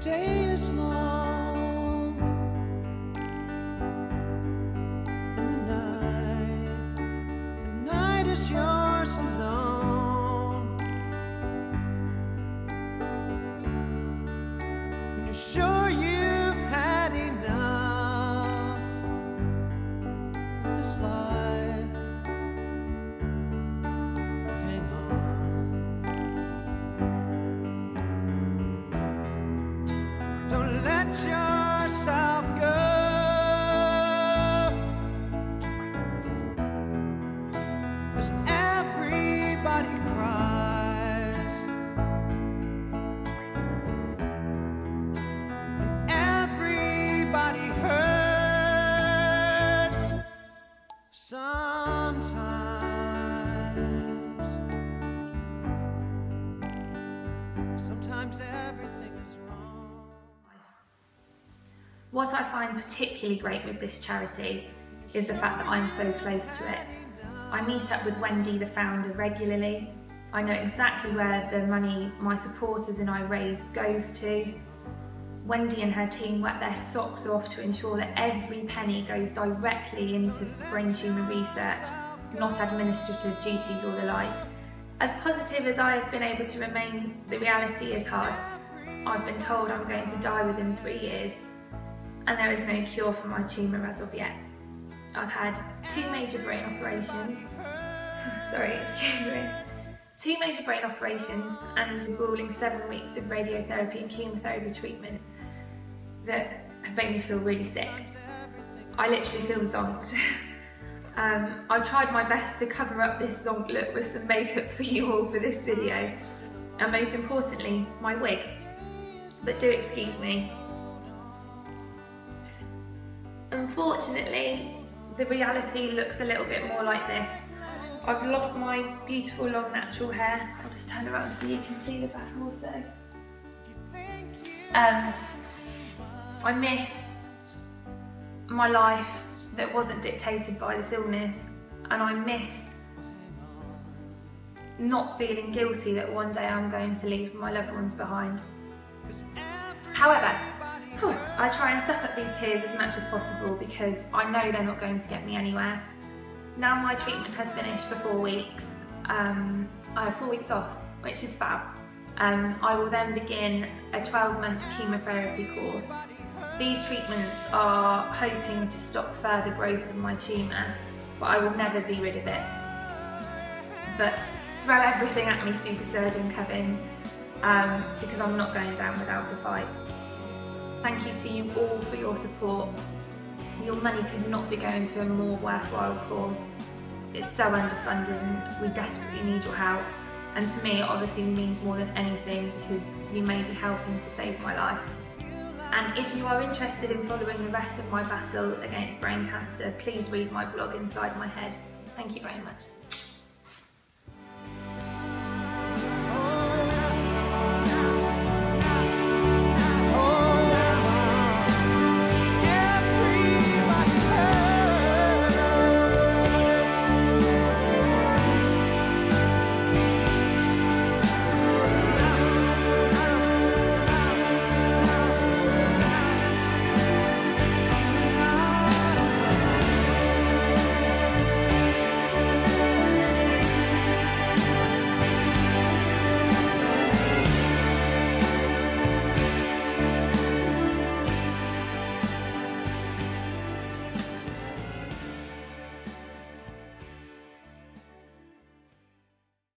day is long and the night, the night is yours alone. Let yourself go. Everybody cries. And everybody hurts sometimes. Sometimes everything What I find particularly great with this charity is the fact that I'm so close to it. I meet up with Wendy, the founder, regularly. I know exactly where the money my supporters and I raise goes to. Wendy and her team work their socks off to ensure that every penny goes directly into brain tumour research, not administrative duties or the like. As positive as I've been able to remain, the reality is hard. I've been told I'm going to die within three years, and there is no cure for my tumour as of yet. I've had two major brain operations. Sorry, excuse me. Two major brain operations and a grueling seven weeks of radiotherapy and chemotherapy treatment that have made me feel really sick. I literally feel zonked. um, I tried my best to cover up this zonk look with some makeup for you all for this video, and most importantly, my wig. But do excuse me. Unfortunately, the reality looks a little bit more like this. I've lost my beautiful long natural hair. I'll just turn around so you can see the back also. Um, I miss my life that wasn't dictated by this illness and I miss not feeling guilty that one day I'm going to leave my loved ones behind. However, I try and suck up these tears as much as possible because I know they're not going to get me anywhere. Now my treatment has finished for four weeks. Um, I have four weeks off, which is fab. Um, I will then begin a 12 month chemotherapy course. These treatments are hoping to stop further growth of my tumour, but I will never be rid of it. But throw everything at me, super surgeon Kevin, um, because I'm not going down without a fight. Thank you to you all for your support. Your money could not be going to a more worthwhile cause. It's so underfunded and we desperately need your help. And to me, it obviously means more than anything because you may be helping to save my life. And if you are interested in following the rest of my battle against brain cancer, please read my blog Inside My Head. Thank you very much.